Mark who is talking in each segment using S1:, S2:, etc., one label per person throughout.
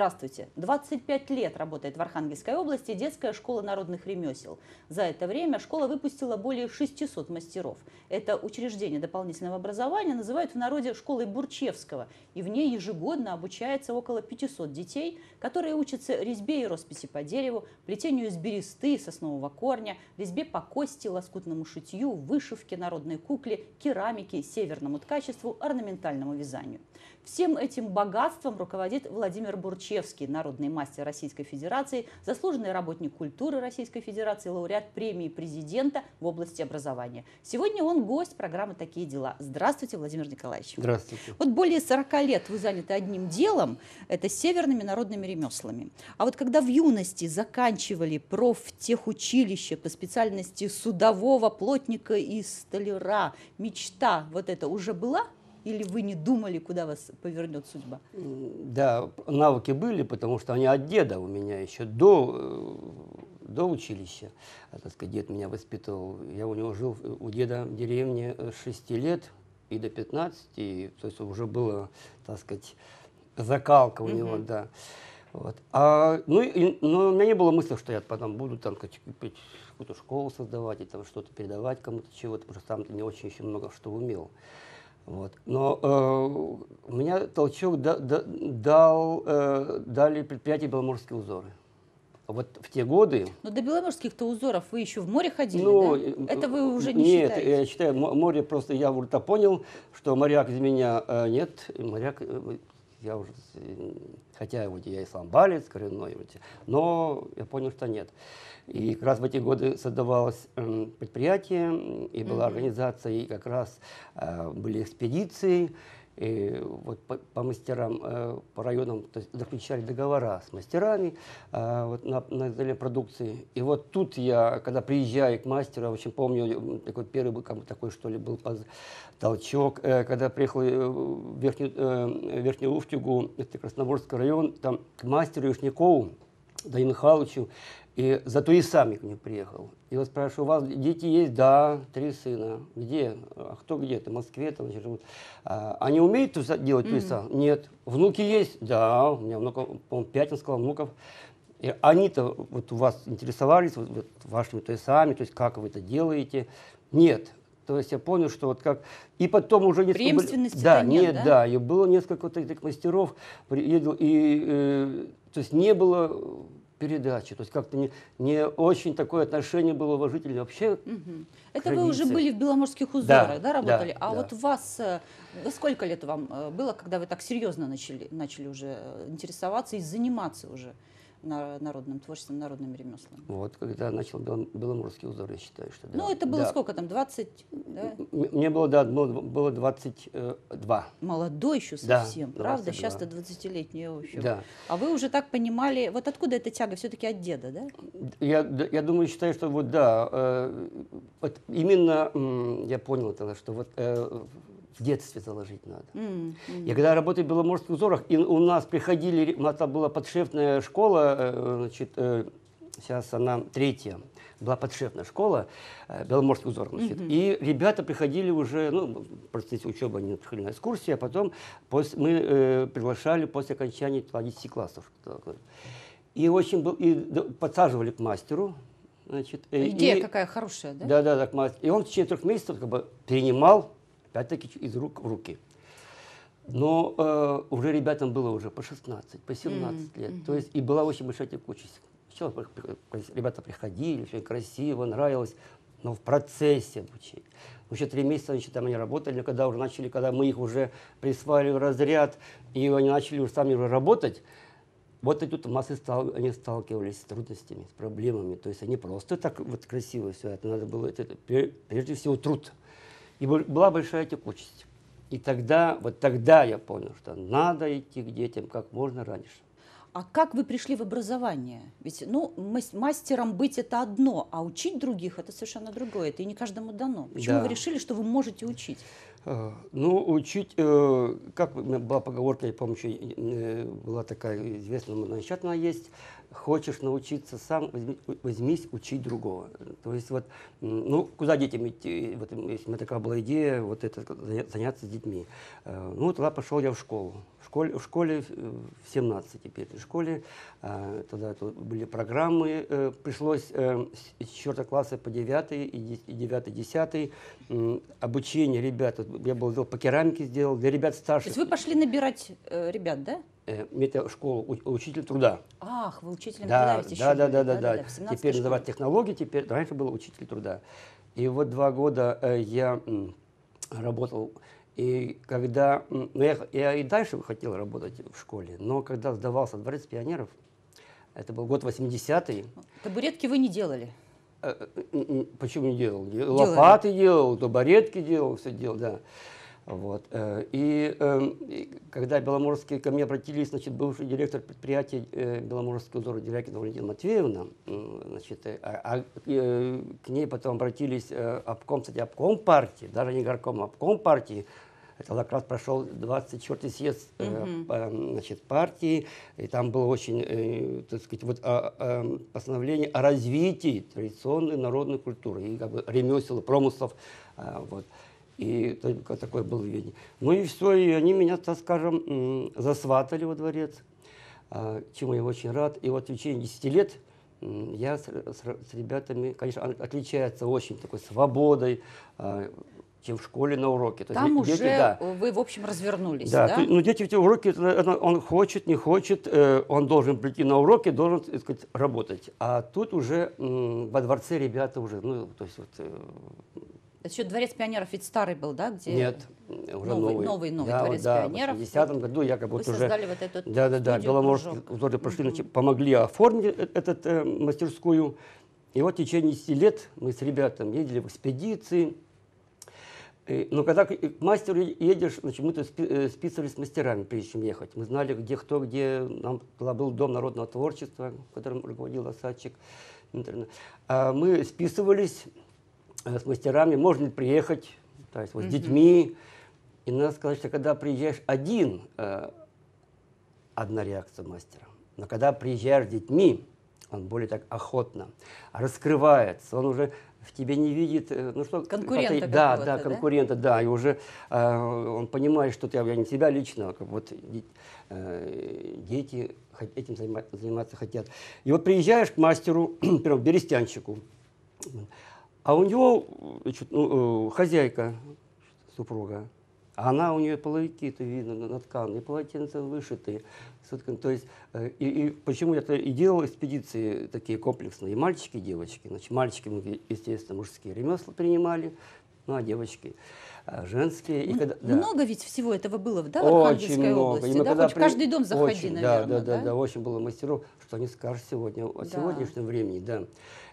S1: Здравствуйте. 25 лет работает в Архангельской области детская школа народных ремесел. За это время школа выпустила более 600 мастеров. Это учреждение дополнительного образования называют в народе школой Бурчевского. И в ней ежегодно обучается около 500 детей, которые учатся резьбе и росписи по дереву, плетению из бересты, соснового корня, резьбе по кости, лоскутному шитью, вышивке, народной кукле, керамике, северному ткачеству, орнаментальному вязанию. Всем этим богатством руководит Владимир Бурчевский, народный мастер Российской Федерации, заслуженный работник культуры Российской Федерации, лауреат премии президента в области образования. Сегодня он гость программы «Такие дела». Здравствуйте, Владимир Николаевич.
S2: Здравствуйте.
S1: Вот более 40 лет вы заняты одним делом – это северными народными ремеслами. А вот когда в юности заканчивали профтехучилище по специальности судового плотника и столяра, мечта вот это уже была – или вы не думали, куда вас повернет судьба?
S2: Да, навыки были, потому что они от деда у меня еще до, э, до училища. А, так сказать, дед меня воспитывал. Я у него жил у деда в деревне с 6 лет и до 15. И, то есть уже было, так сказать, закалка у угу. него, да. Вот. А, ну, и, но у меня не было мысли, что я потом буду там какую-то школу создавать и там что-то передавать кому-то чего-то, потому что там не очень еще много что умел. Вот. Но э, у меня толчок да, да, дал, э, дали предприятие «Беломорские узоры». Вот в те годы...
S1: Но до беломорских-то узоров вы еще в море ходили, ну, да? Это вы уже не
S2: нет,
S1: считаете?
S2: Нет, я считаю, море просто, я уже понял, что моряк из меня э, нет, моряк, э, я уже, э, хотя вот я исламбалец коренной, но я понял, что нет. И как раз в эти годы создавалось э, предприятие, и была mm-hmm. организация, и как раз э, были экспедиции, и вот по, по мастерам, э, по районам то есть заключали договора с мастерами э, вот на, на изделие продукции. И вот тут я, когда приезжаю к мастеру, я очень помню, такой первый был, такой, что ли, был толчок, э, когда приехал э, в Верхнюю, э, Верхнюю Уфтюгу, это Красногорский район, там к мастеру Юшнякову, Данилу Михайловичу, и зато и сам к ним приехал. И вот спрашиваю, у вас дети есть? Да, три сына. Где? А кто где-то? В Москве там живут. А, они умеют делать туиса? Mm-hmm. Нет. Внуки есть? Да, у меня внуков, по-моему, пять, он сказал, внуков. И они-то вот у вас интересовались вот, вот вашими туисами, то есть как вы это делаете? Нет. То есть я понял, что вот как... И потом уже
S1: несколько... Преемственности
S2: да,
S1: нет,
S2: нет, да? да. И было несколько вот этих мастеров, приедал, и... Э, то есть не было передачи. То есть как-то не, не очень такое отношение было уважительное вообще. Угу.
S1: Это вы уже были в Беломорских узорах, да, да работали?
S2: Да,
S1: а
S2: да.
S1: вот вас, э, сколько лет вам э, было, когда вы так серьезно начали, начали уже интересоваться и заниматься уже? Народным творчеством, народными ремеслами.
S2: Вот, когда начал Беломорский узор, я считаю, что да.
S1: Ну, это было
S2: да.
S1: сколько там, 20, да?
S2: Мне было, да, было 22.
S1: Молодой еще совсем, да, правда? Сейчас-то 20-летний вообще. Да. А вы уже так понимали, вот откуда эта тяга все-таки от деда, да?
S2: Я, я думаю, считаю, что вот да, э, вот именно я понял тогда, что вот э, в детстве заложить надо. Mm -hmm. Я когда работаю в Беломорских узорах, и у нас приходили, у нас там была подшефная школа, э, значит, э, сейчас она третья, была подшефная школа э, Беломорских узоров, значит, mm -hmm. и ребята приходили уже, ну, в процессе учебы они приходили на экскурсии, а потом после, мы э, приглашали после окончания 10 классов. И очень был, и подсаживали к мастеру,
S1: Значит, Идея и, какая хорошая, да?
S2: Да, да, да, к мастеру. И он в течение трех месяцев как бы перенимал опять-таки из рук в руки. Но э, уже ребятам было уже по 16, по 17 mm-hmm. лет. То есть и была очень большая текучесть. Сначала ребята приходили, все красиво, нравилось, но в процессе обучения. Еще три месяца значит, там они работали, но когда уже начали, когда мы их уже присваивали в разряд, и они начали уже сами уже работать, вот и тут массы стал, они сталкивались с трудностями, с проблемами. То есть они просто так вот красиво все это надо было, это, это прежде всего труд. И была большая текучесть. И тогда, вот тогда я понял, что надо идти к детям как можно раньше.
S1: А как вы пришли в образование? Ведь ну, мастером быть это одно, а учить других это совершенно другое. Это и не каждому дано. Почему да. вы решили, что вы можете учить?
S2: Э, ну, учить, э, как была поговорка, я помню, э, была такая известная, но сейчас она есть, хочешь научиться сам, возьми- возьмись учить другого. То есть вот, ну, куда детям идти? Вот, если у меня такая была идея, вот это, заня- заняться с детьми. Э, Ну, тогда пошел я в школу. В школе, в школе э, в 17 теперь в школе. а, Тогда были программы, э, пришлось э, с 4 класса по 9 и 9 10 обучение ребят. Я был по керамике сделал для ребят
S1: То
S2: старших.
S1: есть вы пошли набирать э, ребят, да?
S2: Э, мета- школу у- учитель труда.
S1: Ах, вы учителем
S2: Да,
S1: труда ведь еще
S2: да, да,
S1: были,
S2: да, да, да.
S1: в 17-й
S2: Теперь
S1: школе.
S2: называют технологии, теперь раньше был учитель труда. И вот два года э, я м, работал. И когда, ну, я, я и дальше хотел работать в школе, но когда сдавался дворец пионеров, это был год 80-й,
S1: Табуретки вы не делали.
S2: Э, э, Почему не делал? Де- Лопаты делал, табуретки делал, все делал, да. Вот. э, И, эм, и когда Беломорские ко мне обратились, значит, бывший директор предприятия э, Беломорский узор Дерякина Валентина Матвеевна, значит, э, а, а, э, к ней потом обратились э, обком, кстати, обком партии, даже не горком, а обком партии, это как раз прошел 24-й съезд э,
S1: Мгм.
S2: по- значит, партии, и там было очень, э, так сказать, вот, а, а, постановление о развитии традиционной народной культуры и как бы ремесел, промыслов. а, вот. И только такое было видение. Ну и все, и они меня, так скажем, засватали во дворец, а, чему я очень рад. И вот в течение 10 лет я с, с- с ребятами, конечно, он отличается очень такой свободой, а, чем в школе на уроке. То есть
S1: Там
S2: дети,
S1: уже
S2: да,
S1: вы, в общем, развернулись,
S2: да,
S1: да?
S2: то- ну дети эти уроки, он хочет, не хочет, э, он должен прийти на уроки, должен, так сказать, работать. А тут уже во дворце ребята уже, ну, то есть вот, э,
S1: еще дворец пионеров ведь старый был, да? Где
S2: нет, уже
S1: новый-
S2: новый.
S1: новый- новый
S2: да,
S1: дворец
S2: да,
S1: пионеров.
S2: В 80 году я как
S1: Вы
S2: будто уже...
S1: создали вот эту
S2: Да, да, да.
S1: «Кружок».
S2: узоры прошли, значит, помогли оформить э- этот э, мастерскую. И вот в течение 10 лет мы с ребятами ездили в экспедиции. И, но когда к мастеру едешь, значит, мы тут э, списывались с мастерами, прежде чем ехать. Мы знали, где кто, где. Нам был Дом народного творчества, которым руководил осадчик. А мы списывались с мастерами, можно ли приехать, то есть вот с детьми. И надо сказать, что когда приезжаешь один, э, одна реакция мастера. Но когда приезжаешь с детьми, он более так охотно раскрывается, он уже в тебе не видит, э, ну что,
S1: Конкурента
S2: как-то- да, да, конкурента, да, и уже э, он понимает, что ты, я не себя лично, как вот э, дети этим занима- заниматься хотят. И вот приезжаешь к мастеру, например, берестянщику, а у него значит, ну, э, хозяйка, супруга, а она у нее половики-то видно на- натканы, полотенца сотканы. То есть, э, и, и почему я и делал экспедиции такие комплексные, и мальчики, и девочки. Значит, мальчики естественно, мужские ремесла принимали, ну а девочки а, женские. И когда, да.
S1: Много ведь всего этого было, да, в
S2: Очень
S1: Архангельской
S2: много.
S1: области?
S2: И мы
S1: да?
S2: когда
S1: Хоть
S2: при-
S1: каждый дом заходи,
S2: очень,
S1: наверное,
S2: да, да, да, да, очень было мастеров, что не скажешь сегодня, о
S1: Да.
S2: сегодняшнем времени, да.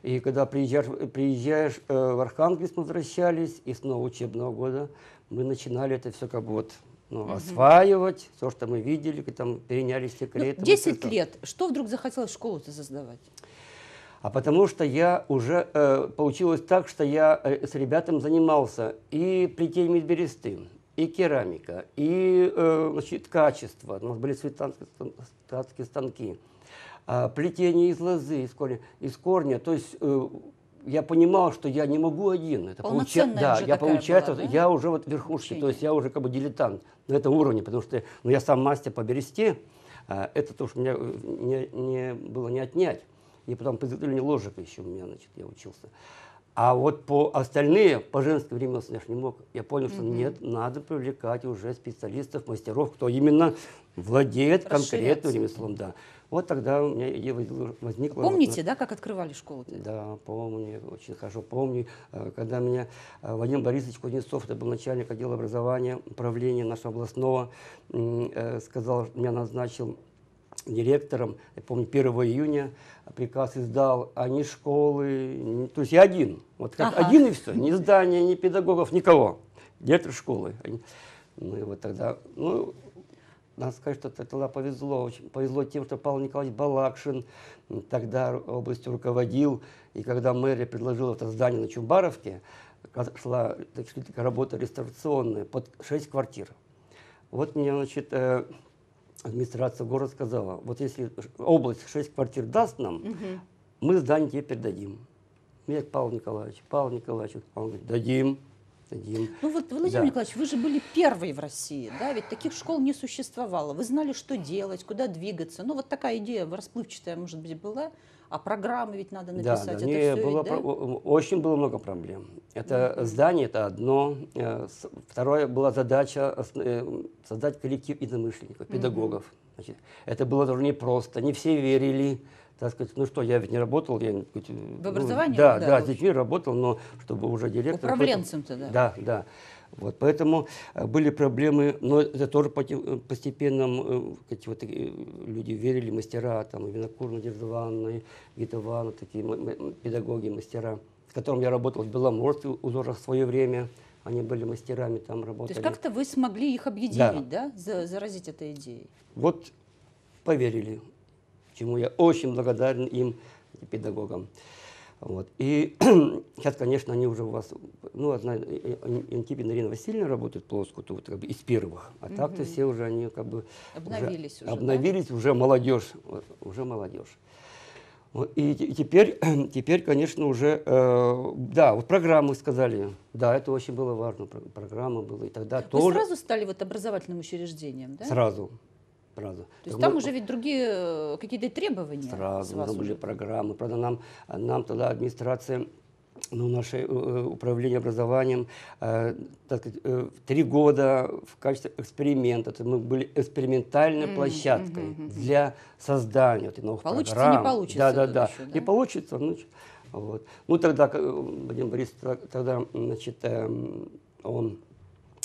S2: И когда приезжаешь, приезжаешь э, в Архангельск, мы возвращались, и с нового учебного года мы начинали это все как бы вот ну, осваивать, все, что мы видели, там переняли
S1: Ну,
S2: секреты. вот
S1: 10
S2: это.
S1: лет. Что вдруг захотелось школу-то создавать?
S2: А потому что я уже, э, получилось так, что я э, с ребятами занимался и плетением из бересты, и керамика, и э, значит, качество. У нас были цветанские станки. А, плетение из лозы, из корня, из корня. То есть э, я понимал, что я не могу один. Это получа- Да, я получается,
S1: была, да?
S2: я уже вот в верхушке, то есть я уже как бы дилетант на этом уровне, потому что ну, я сам мастер по бересте, а, это то, что меня э, не, не было не отнять. И потом по изготовлению ложек еще у меня, значит, я учился. А вот по остальные, по женским ремеслам я не мог. Я понял, что нет, надо привлекать уже специалистов, мастеров, кто именно владеет конкретным ремеслом. Да. Вот тогда у меня идея возникла. вот
S1: Помните,
S2: на-
S1: да, как открывали школу-то?
S2: да, помню, очень хорошо помню, э, когда меня э, Вадим Борисович Кузнецов, это был начальник отдела образования, управления нашего областного, э, сказал, меня назначил директором, я помню, 1 июня приказ издал, а ни школы, то есть я один, вот как
S1: Ага.
S2: один и все, ни здания, ни педагогов, никого, директор школы. Ну и вот тогда, ну, надо сказать, что тогда повезло. Очень повезло тем, что Павел Николаевич Балакшин тогда областью руководил. И когда мэрия предложила это здание на Чумбаровке, шла так сказать, работа реставрационная под 6 квартир. Вот меня, значит, э, администрация города сказала, вот если область 6 квартир даст нам,
S1: Мгм.
S2: мы здание тебе передадим. Я к Павлу Николаевичу, Павел Николаевич, он говорит, дадим, дадим.
S1: Ну вот, Владимир
S2: Да.
S1: Николаевич, вы же были первый в России, да, ведь таких школ не существовало. Вы знали, что делать, куда двигаться. Ну вот такая идея расплывчатая, может быть, была, а программы ведь надо
S2: Да,
S1: написать.
S2: да,
S1: это
S2: не, было
S1: ведь, да?
S2: очень было много проблем. Это здание, это одно. Э, Второе была задача ос- э, создать коллектив единомышленников, педагогов. Значит, это было тоже непросто, не все верили. Так сказать, ну что, я ведь не работал, я сказать, ну,
S1: образовании,
S2: да,
S1: да,
S2: да,
S1: в
S2: с детьми работал, но чтобы уже директор.
S1: Управленцем-то, да.
S2: Да, да. Вот, поэтому э, были проблемы, но это тоже э, постепенно э, эти вот люди верили, мастера, там, и Винокур Надежда Ивановна, и Вита Ивановна, такие педагоги, мастера, с которыми я работал в Беломорске узорах в свое время. Они были мастерами, там
S1: То
S2: работали.
S1: есть как-то вы смогли их объединить, да, За- заразить этой идеей.
S2: Вот поверили, чему я очень благодарен им, педагогам. Вот. И сейчас, конечно, они уже у вас, ну, одна, э, э, Антипина Ирина Васильевна работает в Плоскуту, вот, как бы, из первых, а так-то все уже, они как бы...
S1: Обновились уже, да?
S2: Обновились, уже молодежь, уже молодежь. Вот, И, и теперь, теперь, конечно, уже, э, да, вот программы сказали, да, это очень было важно, про- программа была, и тогда
S1: Вы
S2: тоже
S1: сразу стали вот образовательным учреждением, да?
S2: сразу, сразу.
S1: То есть
S2: Так
S1: там
S2: мы-
S1: уже ведь другие э, какие-то требования
S2: Сразу
S1: вас
S2: уже были
S1: уже.
S2: программы. Правда, нам, нам тогда администрация, ну, наше э, управление образованием, э, так сказать, э, три года в качестве эксперимента, это мы были экспериментальной площадкой для создания вот, новых
S1: Получится,
S2: программ.
S1: не получится
S2: Да, да, да.
S1: еще, да?
S2: Не получится, ну, ч- вот. Ну, тогда, э, Владимир Борисович, тогда, значит, эм, он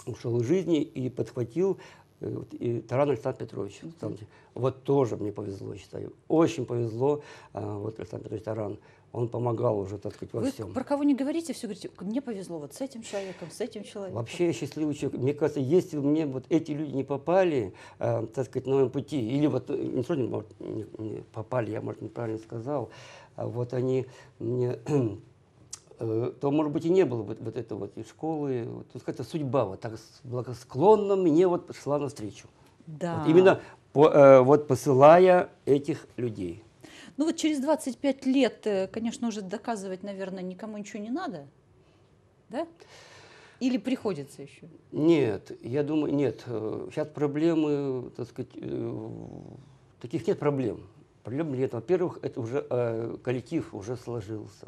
S2: ушел из жизни и подхватил э, и Таран Александр Петрович. Александр, Вот тоже мне повезло, считаю. Очень повезло. а, Вот Александр Петрович Таран. Он помогал уже, так сказать, во
S1: Вы
S2: всем.
S1: про кого не говорите, все говорите, мне повезло вот с этим человеком, с этим человеком.
S2: Вообще я счастливый человек. Мне кажется, если бы мне вот эти люди не попали, э, так сказать, на моем пути, или вот э, не может, не- не попали, я, может, неправильно сказал, а вот они мне, э, то, может быть, и не было бы вот этой вот и школы, вот, то есть какая-то судьба вот так благосклонно мне вот шла навстречу.
S1: Да.
S2: Вот именно по- э, вот посылая этих людей.
S1: Ну вот через 25 лет, э, конечно, уже доказывать, наверное, никому ничего не надо, да? Или приходится еще?
S2: Нет, я думаю, нет. Сейчас проблемы, так сказать, э, таких нет проблем. Проблем нет. Во-первых, это уже э, коллектив уже сложился.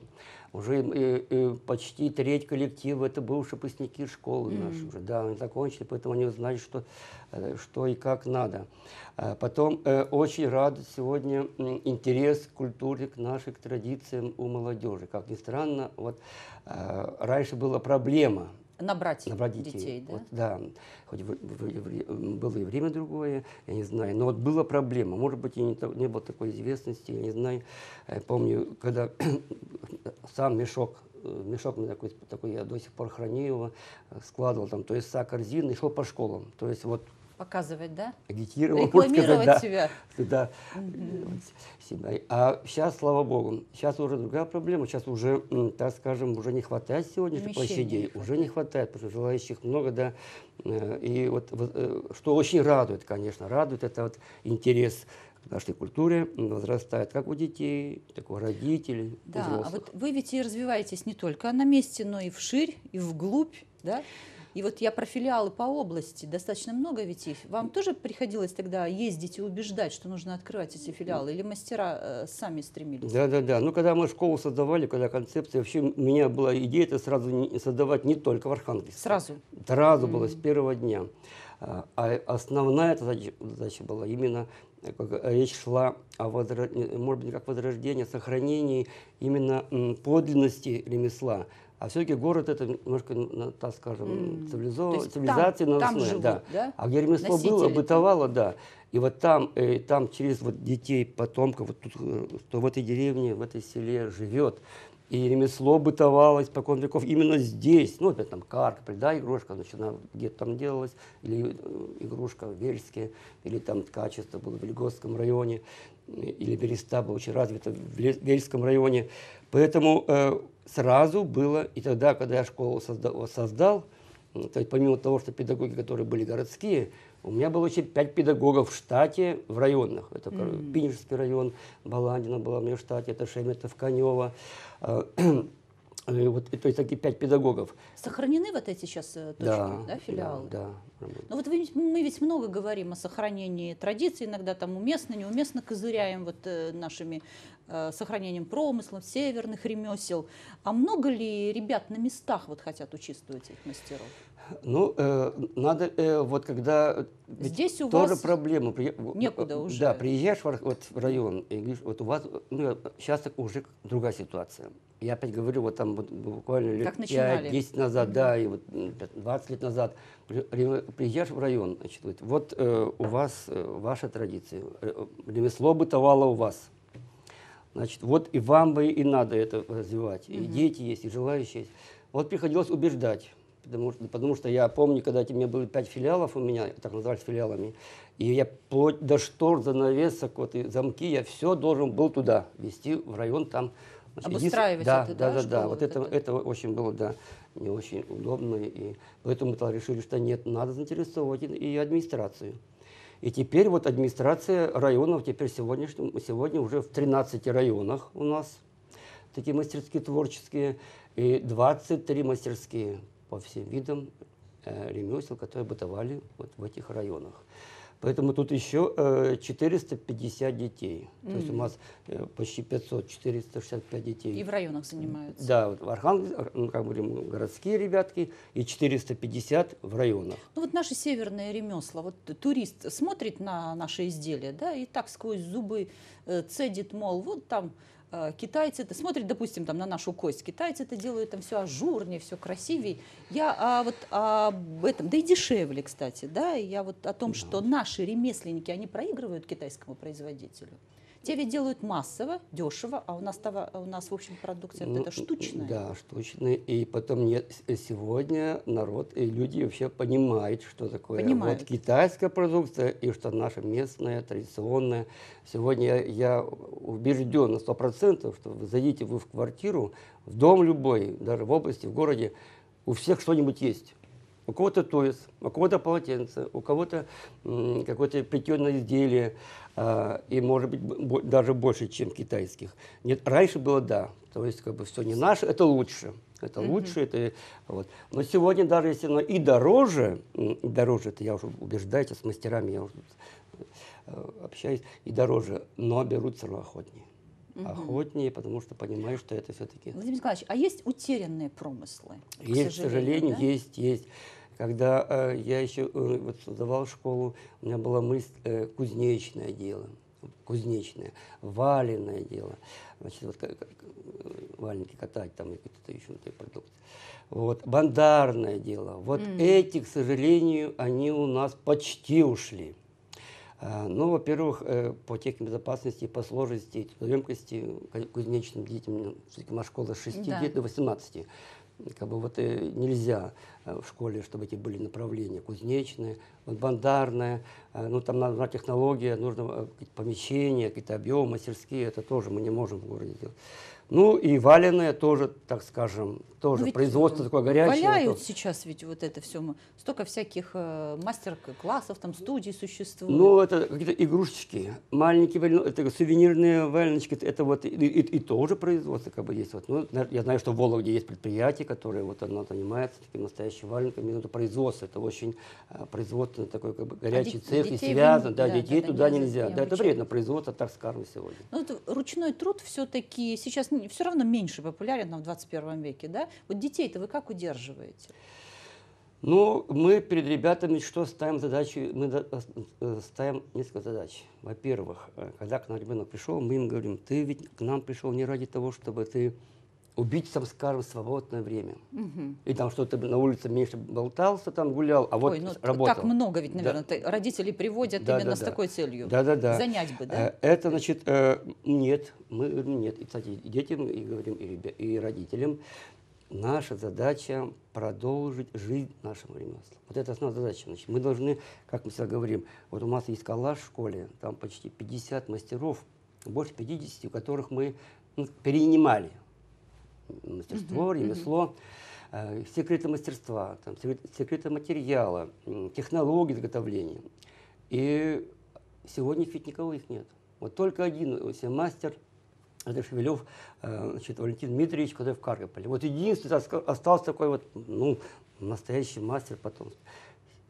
S2: Уже э, э, почти треть коллектива это бывшие выпускники школы наши уже. Да, они закончили, поэтому они знают, что, э, что и как надо. А Потом э, очень рад сегодня м, интерес к культуре, к нашей к традициям у молодежи. Как ни странно, вот э, раньше была проблема
S1: Набрать,
S2: набрать детей.
S1: детей, да?
S2: Вот, да, хоть в- в- в- было и время другое, я не знаю, но вот была проблема. Может быть, и не, не было такой известности, я не знаю. Я помню, когда сам мешок, э, мешок меня такой, такой, я до сих пор храню его, э, складывал там, то есть са корзины и шел по школам. То есть вот
S1: Показывать, да?
S2: агитировал,
S1: Рекламировать
S2: сказать, да,
S1: себя.
S2: да, вот, себя. А сейчас, слава богу, сейчас уже другая проблема. Сейчас уже, так скажем, уже не хватает сегодняшних
S1: Помещений
S2: площадей.
S1: не
S2: Уже не хватает, потому что желающих много, да. Э, И вот, э, что очень радует, конечно, радует, это вот интерес к нашей культуре возрастает как у детей, так и у родителей, у
S1: Да, а
S2: взрослых.
S1: вот вы ведь и развиваетесь не только на месте, но и вширь, и вглубь, да? И вот я про филиалы по области, достаточно много ведь их. Вам тоже приходилось тогда ездить и убеждать, что нужно открывать эти филиалы? Или мастера э, сами стремились?
S2: Да, да, да. Ну, когда мы школу создавали, когда концепция, вообще у меня была идея это сразу не- создавать не только в Архангельске.
S1: Сразу.
S2: Сразу было с первого дня. А а основная задача, задача была именно, э, как речь шла о, возра- может быть, как возрождении, а сохранении именно подлинности ремесла. А все-таки город это немножко, так скажем,
S1: М.
S2: цивилизо-
S1: То есть там-
S2: цивилизация
S1: там
S2: наносная,
S1: живут,
S2: да.
S1: да,
S2: А где ремесло было, бытовало, да. И вот там, э, там через вот детей, потомков, вот тут, э, кто в этой деревне, в этой селе живет, и ремесло бытовало испокон веков именно здесь. Ну, опять там карк, да, игрушка, значит, она где-то там делалась, или э, игрушка в Вельске, или там качество было в Вельгосском районе, или береста была очень развита в Вельском районе. Поэтому э, сразу было, и тогда, когда я школу созда- создал, То есть помимо того, что педагоги, которые были городские, У меня было еще пять педагогов в штате, в районах. Это
S1: Мгм.
S2: Пинежский район, Баландина была у меня в штате, это Шеметов, Конева. И вот, то есть такие пять педагогов.
S1: Сохранены вот эти сейчас э, точки, да, филиалы?
S2: Да, да.
S1: Ну вот вы мы ведь много говорим о сохранении традиций, иногда там уместно, неуместно козыряем вот э, нашими э, сохранением промыслов, северных ремесел. А много ли ребят на местах вот хотят учиться у этих мастеров?
S2: Ну, э, надо, э, вот когда... ведь
S1: Здесь у
S2: тоже
S1: вас
S2: проблема. При-
S1: некуда уже.
S2: Да, приезжаешь в, вот, в район, и говоришь, вот у вас, ну, сейчас уже другая ситуация. Я опять говорю, вот там вот буквально лет
S1: Как начинали.
S2: 5-10 назад, да, и вот м, 20 лет назад, приезжаешь в район, значит, вот, вот э, у вас э, ваша традиция, э, ремесло бытовало у вас. Значит, вот и вам бы и надо это развивать. И дети есть, и желающие есть. Вот приходилось убеждать. Потому что, потому что я помню, когда у меня было пять филиалов у меня, так назывались филиалами, и я вплоть до штор, занавесок, вот, и замки, я все должен был туда вести, в район там. единственное-
S1: Обустраивать
S2: да,
S1: это,
S2: да,
S1: да,
S2: да, да, вот
S1: вот
S2: это,
S1: эту?
S2: это очень было, да, не очень удобно, и поэтому мы решили, что нет, надо заинтересовывать и, и администрацию. И теперь вот администрация районов, теперь сегодняшним, сегодня уже в 13 районах у нас такие мастерские творческие, и 23 мастерские по всем видам э, ремесел, которые бытовали вот в этих районах. Поэтому тут еще э, 450 детей. То есть у нас э, почти 500, 465 детей.
S1: И в районах занимаются.
S2: Да, вот в Архангельске, ну, как говорим, городские ребятки, и 450 в районах.
S1: Ну вот наши северные ремесла, вот турист смотрит на наши изделия, да, и так сквозь зубы э, цедит, мол, вот там китайцы это смотрит, допустим, там на нашу кость, китайцы это делают там все ажурнее, все красивее. Я а, вот об этом, да и дешевле, кстати, да, я вот о том, что наши ремесленники, они проигрывают китайскому производителю. Те ведь делают массово, дешево, а у нас, това- а у нас в общем, продукция
S2: Ну,
S1: эта штучная.
S2: Да, штучная. И потом нет, с- сегодня народ и люди вообще понимают, что такое
S1: Понимают.
S2: вот китайская продукция и что наша местная, традиционная. Сегодня я, я убежден на сто процентов, что вы зайдите вы в квартиру, в дом любой, даже в области, в городе, у всех что-нибудь есть. У кого-то туес, у кого-то полотенце, у кого-то какое-то плетеное изделие, а, и может быть бо- даже больше, чем китайских. Нет, раньше было да, то есть как бы все не наше, это лучше. Это лучше, это вот. Но сегодня даже если оно и дороже, и дороже, это я уже убеждаюсь с мастерами, я уже э, общаюсь, и дороже, но берут все равно охотнее. Потому что понимаю, что это все-таки
S1: Владимир Николаевич, а есть утерянные промыслы? к
S2: есть, к сожалению,
S1: да?
S2: есть, есть. Когда э, я еще э, вот создавал школу, у меня была мысль э, кузнечное дело, кузнечное, валенное дело. Значит, вот как- как, э, валенки катать там и какие-то еще продукты. Вот, бандарное дело. Вот
S1: М.
S2: эти, к сожалению, они у нас почти ушли. А, Ну, во-первых, э, по технике безопасности, по сложности, и трудоемкости ку- кузнечным детям, ну, все-таки у нас школа с 6
S1: Да.
S2: лет до 18. Как бы вот э, нельзя э, в школе, чтобы эти были направления кузнечные, вот бандарное, э, ну там нужна технология, нужно э, какие-то помещения, какие-то объемы, мастерские, это тоже мы не можем в городе делать. Ну и валенное тоже, так скажем, тоже
S1: Ну, ведь,
S2: производство
S1: э,
S2: такое горячее.
S1: Валяют
S2: то-
S1: сейчас ведь вот это все. Столько всяких э, мастер-классов, там студий существует.
S2: Ну, это какие-то игрушечки, маленькие валено- это сувенирные валеночки, это вот и, и, и тоже производство как бы есть. Вот. Ну, я знаю, что в Вологде есть предприятие, которое вот оно занимается такими настоящими валенками, но это производство, это очень а, производственный такой как бы горячий
S1: дет-
S2: цех, и связан, да,
S1: да,
S2: детей
S1: да,
S2: туда
S1: не
S2: нельзя.
S1: не
S2: Да, это вредно производство, так скажем сегодня.
S1: Ну, вот ручной труд все-таки сейчас все равно меньше популярен в 21 веке, да? Вот детей-то вы как удерживаете?
S2: Ну, мы перед ребятами что ставим задачи? Мы да- э, ставим несколько задач. Во-первых, э, когда к нам ребенок пришел, мы им говорим, ты ведь к нам пришел не ради того, чтобы ты убить, там, скажем, свободное время.
S1: Мгм.
S2: И там что-то на улице меньше болтался, там гулял, а вот
S1: Ой, ну
S2: работал.
S1: так много ведь,
S2: Да.
S1: наверное, ты- родители приводят
S2: Да,
S1: именно
S2: да,
S1: с
S2: да.
S1: такой целью.
S2: Да-да-да.
S1: Занять бы, да?
S2: Э, Это, значит, э, нет, мы говорим нет. И, кстати, и детям, и говорим, и, ребя- и родителям, наша задача продолжить жизнь нашему ремеслу. Вот это основная задача. Значит, мы должны, как мы всегда говорим, вот у нас есть коллаж в школе, там почти 50 мастеров, больше 50, у которых мы ну, перенимали мастерство, ремесло. э, секреты мастерства, там, секреты материала, технологии изготовления. И сегодня ведь никого их нет. Вот только один мастер, это Шевелев, э, значит, Валентин Дмитриевич, когда в Каргополе. Вот единственный остался такой вот, ну, настоящий мастер потом.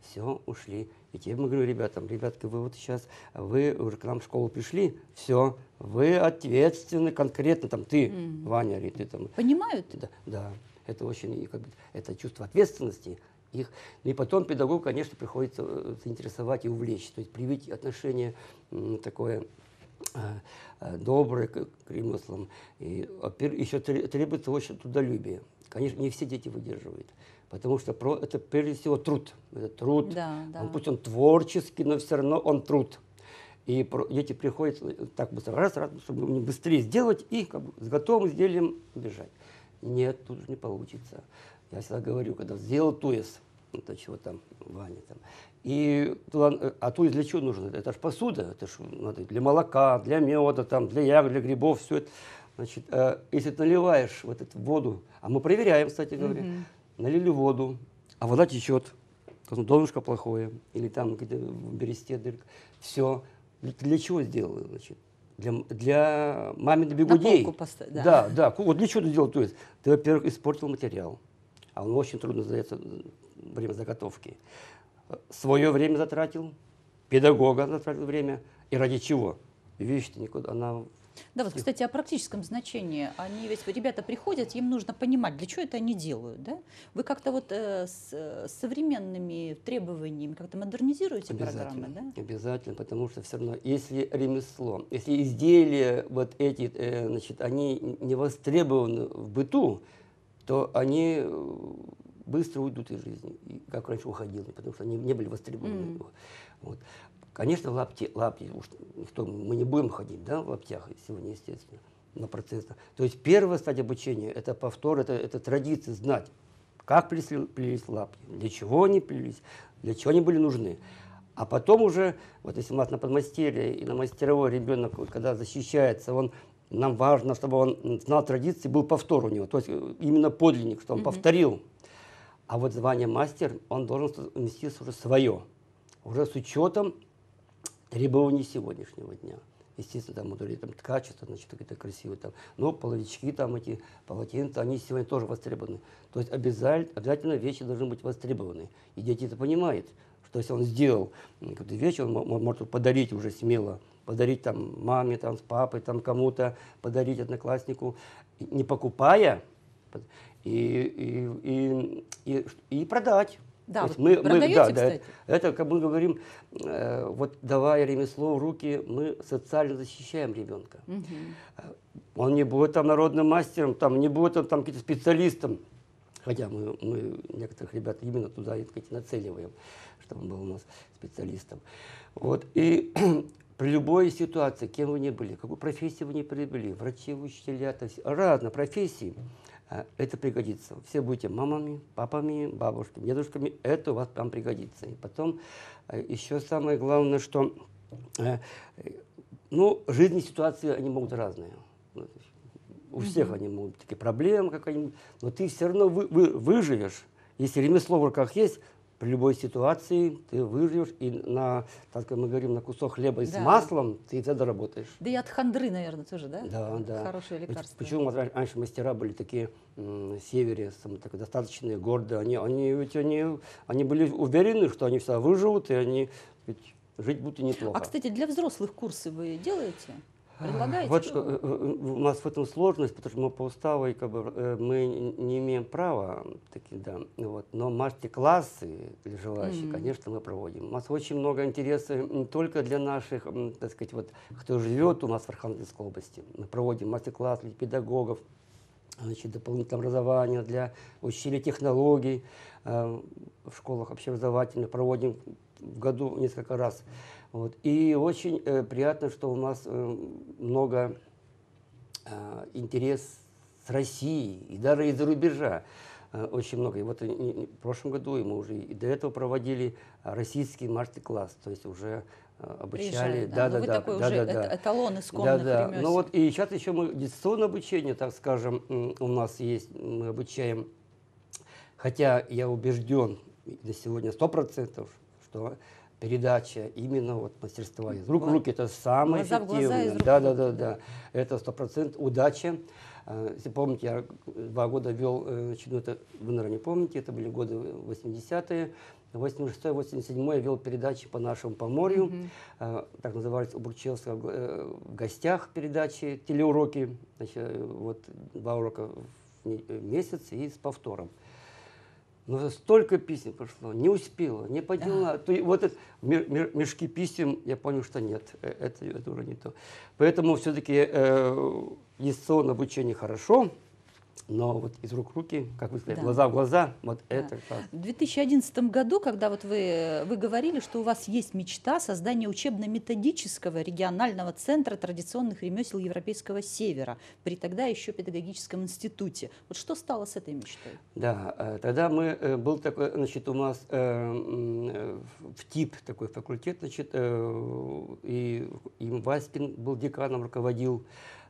S2: Все, ушли. И тебе мы говорю ребятам, ребятки, вы вот сейчас, вы уже к нам в школу пришли, все, вы ответственны конкретно, там, ты, mm. Ваня, или ты там.
S1: Понимают?
S2: Да, да. Это очень, как бы, это чувство ответственности, их. Ну и потом педагог, конечно, приходится э, заинтересовать и увлечь, то есть привить отношение такое э, э, доброе к, ремеслам. И еще требуется очень трудолюбие. Конечно, не все дети выдерживают. Потому что это прежде всего труд. Это труд.
S1: Да, да.
S2: Он, пусть он творческий, но все равно он труд. И дети приходят так быстро, раз, раз, чтобы быстрее сделать и как бы, с готовым изделием бежать. Нет, тут же не получится. Я всегда говорю, когда сделал туес, это чего там, Ваня там, и туда, а туес для чего нужен? Это же посуда, это же надо для молока, для меда, там, для ягод, для грибов, все это. Значит, э, если ты наливаешь вот эту воду, а мы проверяем, кстати говоря, mm-hmm. налили воду, а вода течет, донышко плохое, или там где в бересте дырка, все. Для, для чего сделал? Значит, для, для маминых бегудей.
S1: Поставь, да.
S2: да, да. Вот для чего ты сделал? То есть, ты, во-первых, испортил материал, а он очень трудно сдается время заготовки. Свое время затратил, педагога затратил время. И ради чего? Вещь-то никуда, она
S1: да, вот, кстати, о практическом значении. Они ведь, ребята приходят, им нужно понимать, для чего это они делают, да? Вы как-то вот э, с, с современными требованиями как-то модернизируете программы, да?
S2: Обязательно, потому что все равно, если ремесло, если изделия вот эти, э, значит, они не востребованы в быту, то они э, быстро уйдут из жизни, как раньше уходили, потому что они не были востребованы. Mm. Вот. Конечно, лапти, лапти уж никто, мы не будем ходить да, в лаптях сегодня, естественно, на процессно. То есть первая стадия обучения – это повтор, это, это традиция знать, как плелись, плелись лапти, для чего они плелись, для чего они были нужны. А потом уже, вот если у нас на подмастерье и на мастеровой ребенок, когда защищается, он, нам важно, чтобы он знал традиции, был повтор у него, то есть именно подлинник, что он mm-hmm. повторил. А вот звание мастер, он должен нести уже свое, уже с учетом требований сегодняшнего дня. Естественно, там модули, там качество, значит, какие-то красивые там. Но половички там эти, полотенца, они сегодня тоже востребованы. То есть обязательно, обязательно вещи должны быть востребованы. И дети это понимают, что если он сделал какую-то вещь, он может подарить уже смело, подарить там маме, там, с папой, там кому-то, подарить однокласснику, не покупая, и, и, и, и, и продать.
S1: Да, вот мы, мы, да, да,
S2: это, как мы говорим, э, вот давая ремесло в руки, мы социально защищаем ребенка. Угу. Он не будет там народным мастером, там, не будет он там каким-то специалистом, хотя мы, мы некоторых ребят именно туда сказать, нацеливаем, чтобы он был у нас специалистом. Вот, и при любой ситуации, кем вы ни были, какую профессию вы не прибыли, врачи, учителя, то есть разные профессии, а, это пригодится. Все будете мамами, папами, бабушками, дедушками, это у вас там пригодится. И потом а, еще самое главное, что э, ну, жизни ситуации, они могут разные. У всех они могут такие проблемы, как они, но ты все равно вы, вы, выживешь. Если ремесло в руках есть, при любой ситуации ты выживешь, и на, так как мы говорим, на кусок хлеба и да. с маслом ты это доработаешь.
S1: Да и от хандры, наверное, тоже, да?
S2: Да, да.
S1: Хорошее лекарство.
S2: Почему раньше мастера были такие м, севере, сам, так, достаточные, гордые, они, они, ведь они, они были уверены, что они всегда выживут, и они ведь жить будут и неплохо.
S1: А, кстати, для взрослых курсы вы делаете? Предлагаете?
S2: Вот что, э, э, у нас в этом сложность, потому что мы по уставу как бы, э, мы не имеем права, таки, да, вот, но мастер-классы для желающих, mm-hmm. конечно, мы проводим. У нас очень много интереса не только для наших, так сказать, вот, кто живет у нас в Архангельской области. Мы проводим мастер-классы для педагогов, значит, дополнительное образование для учителей технологий э, в школах общеобразовательных проводим в году несколько раз. Вот. И очень э, приятно, что у нас э, много э, интерес с России и даже из-за рубежа. Э, очень много. И вот в прошлом году и мы уже и до этого проводили российский мастер-класс, то есть уже э, обучали.
S1: да, да,
S2: да,
S1: да, такой
S2: да,
S1: уже
S2: да, да.
S1: эталон исконных
S2: да, да. Ну вот и сейчас еще мы дистанционное обучение, так скажем, у нас есть, мы обучаем Хотя я убежден на сегодня сто процентов, что передача именно вот мастерства из рук в руки это самое
S1: глаза
S2: эффективное.
S1: глаза,
S2: да, да, да,
S1: да.
S2: Это сто процентов удача. А, Если помните, я два года вел, э, значит, ну, вы, наверное, не помните, это были годы 80-е. 86-87 я вел передачи по нашему Поморью, э, так назывались у Бурчевского э, в гостях передачи, телеуроки, значит, э, вот два урока в месяц и с повтором. Но столько писем прошло, не успела, не поняла. То вот это, мешки писем, я понял, что нет, э, это, это уже не то. Поэтому все-таки э, дистанционное обучение хорошо, но вот из рук в руки, как вы сказали,
S1: Да.
S2: глаза в глаза, вот
S1: Да.
S2: это класс.
S1: В 2011 году, когда вот вы, вы говорили, что у вас есть мечта создания учебно-методического регионального центра традиционных ремесел Европейского Севера при тогда еще педагогическом институте. Вот что стало с этой мечтой?
S2: Да, э, тогда мы, э, был такой, значит, у нас э, э, в ТИП такой факультет, значит, э, и им Васькин был деканом, руководил,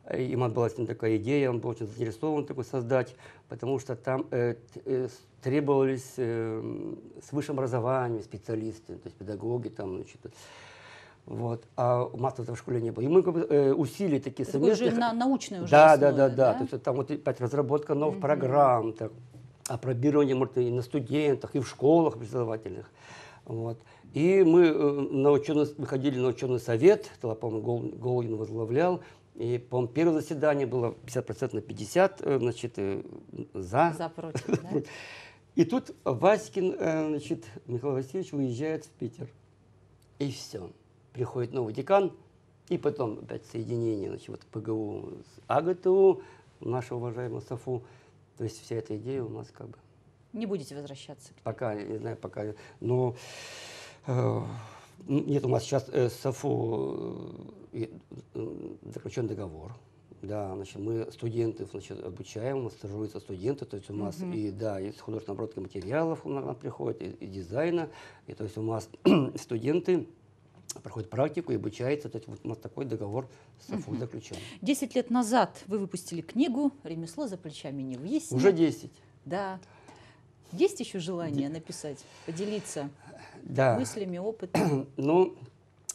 S2: Э, Ему была с ним такая идея, он был очень заинтересован такой создать, потому что там э, э, требовались э, с высшим образованием специалисты, то есть педагоги там, значит, вот, а у этого в школе не было. И мы как бы, э, усилия такие
S1: Такой уже
S2: совместные.
S1: на, научной уже
S2: Да, да,
S1: основе,
S2: да, да. То есть там вот опять разработка новых программ, так, апробирование, может, и на студентах, и в школах образовательных. Вот. И мы э, на ученый, выходили на ученый совет, тогда, по-моему, Гол- Голгин возглавлял, и, по-моему, первое заседание было 50% на 50, э, значит, э, за.
S1: За против, да?
S2: И тут Васькин, э, значит, Михаил Васильевич уезжает в Питер. И все. Приходит новый декан, и потом опять соединение, значит, вот ПГУ с АГТУ, нашего уважаемого САФУ. То есть вся эта идея у нас как бы
S1: Не будете возвращаться.
S2: пока, не знаю, пока, но э, нет, у нас сейчас э, САФУ э, э, заключен договор. Да, значит, мы студентов значит, обучаем, стажируются студенты, то есть у нас и, да, из художественной обработки материалов у нас приходит, и, и дизайна, и то есть у нас студенты проходят практику и обучаются, то есть вот у нас такой договор с САФУ заключен.
S1: Десять лет назад вы выпустили книгу «Ремесло за плечами не выяснить».
S2: Уже 10.
S1: Да. Есть еще желание написать, поделиться
S2: Да.
S1: мыслями, опытом?
S2: Ну,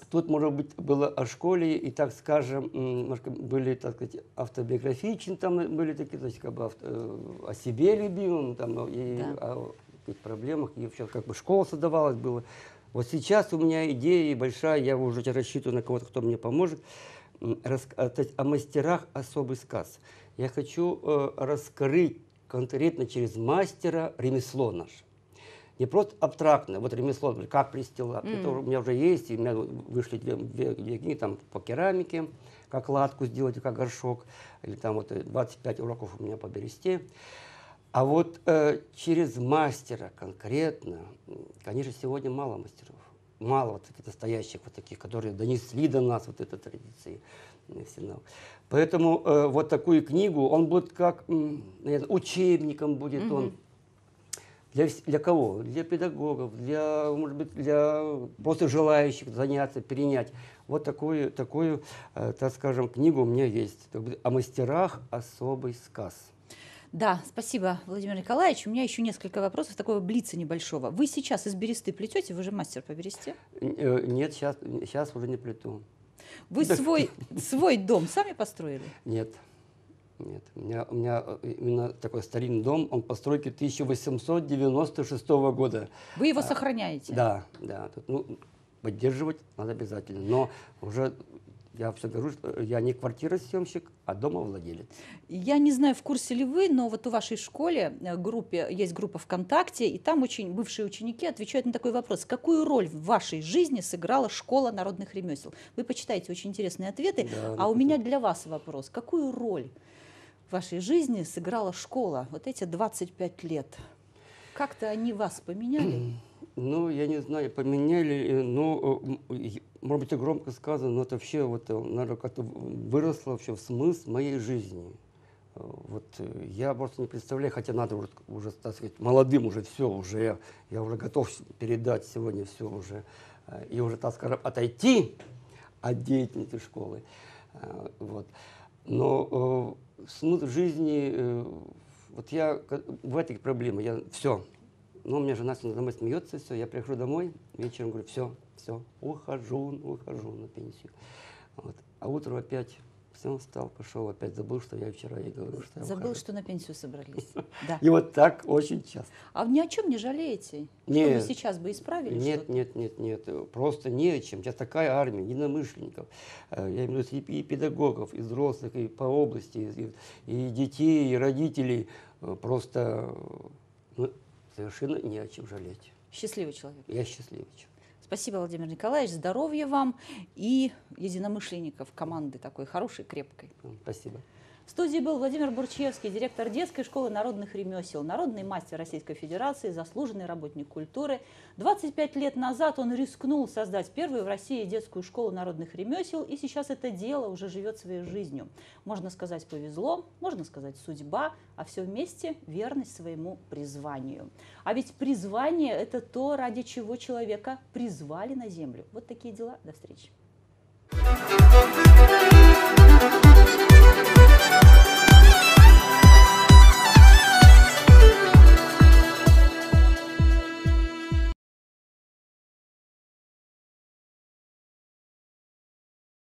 S2: тут, может быть, было о школе, и, так скажем, м, немножко были, так сказать, автобиографичны, там были такие, то есть, как бы авто- э, о себе любимом, там, и
S1: Да.
S2: о проблемах, и вообще, как бы школа создавалась было. Вот сейчас у меня идея большая, я уже рассчитываю на кого-то, кто мне поможет, м, рас- а, о мастерах особый сказ. Я хочу э, раскрыть конкретно через мастера ремесло наше не просто абстрактно, вот ремесло, как плести лад, это у меня уже есть, и у меня вышли две, две- две книги там по керамике, как латку сделать, как горшок, или там вот э, 25 уроков у меня по бересте. А вот э, через мастера конкретно, конечно, сегодня мало мастеров, мало вот таких настоящих, вот таких, которые донесли до нас вот этой традиции. э. Поэтому э, вот такую книгу, он будет как наверное, учебником будет он, для, для кого? Для педагогов, для, может быть, для просто желающих заняться, перенять. Вот такую, такую э, так скажем, книгу у меня есть. О мастерах особый сказ.
S1: Да, спасибо, Владимир Николаевич. У меня еще несколько вопросов такого блица небольшого. Вы сейчас из бересты плетете? Вы же мастер по бересте.
S2: Э, Нет, сейчас, сейчас уже не плету.
S1: Вы свой, свой дом сами построили?
S2: Нет. Нет. У меня, у меня э, именно такой старинный дом, он постройки 1896 года.
S1: Вы его сохраняете?
S2: Да, да. Тут, ну, поддерживать надо обязательно. Но уже я все говорю, что я не квартиросъемщик, а домовладелец.
S1: Я не знаю, в курсе ли вы, но вот у вашей школе э, группе, есть группа ВКонтакте, и там очень бывшие ученики отвечают на такой вопрос. Какую роль в вашей жизни сыграла школа народных ремесел? Вы почитаете очень интересные ответы.
S2: Да,
S1: а у меня для вас вопрос. Какую роль в вашей жизни сыграла школа вот эти 25 лет? Как-то они вас поменяли?
S2: Ну, я не знаю, поменяли, э, ну, э, может быть, и громко сказано, но это вообще, вот, наверное, как-то выросло вообще в смысл моей жизни. Э, Вот э, я просто не представляю, хотя надо уже, уже так сказать, молодым уже все, уже я, я уже готов передать сегодня все уже, э, и уже, так скажем, отойти от деятельности школы. Э, Вот. Но э, смысл жизни, э, вот я в этой проблеме, я все. Ну, у меня жена домой смеется, все, я прихожу домой, вечером говорю, все, все, ухожу, ухожу на пенсию. Вот. А утром опять все, встал, пошел, опять забыл, что я вчера ей говорю, что я
S1: Забыл,
S2: ухожу.
S1: что на пенсию собрались. Да.
S2: И вот так очень часто.
S1: А ни о чем не жалеете? Что
S2: Нет.
S1: вы сейчас бы исправили?
S2: Нет, нет, нет, нет, просто не о чем. Сейчас такая армия единомышленников, э, я имею в виду и, и педагогов, и взрослых, и по области, и, и детей, и родителей. Э, Просто э, ну, совершенно не о чем жалеть.
S1: Счастливый человек.
S2: Я счастливый. человек.
S1: Спасибо, Владимир Николаевич. Здоровья вам и единомышленников команды такой хорошей, крепкой.
S2: Спасибо.
S1: В студии был Владимир Бурчевский, директор детской школы народных ремесел, народный мастер Российской Федерации, заслуженный работник культуры. 25 лет назад он рискнул создать первую в России детскую школу народных ремесел, и сейчас это дело уже живет своей жизнью. Можно сказать, повезло, можно сказать, судьба, а все вместе верность своему призванию. А ведь призвание – это то, ради чего человека призвали на землю. Вот такие дела. До встречи.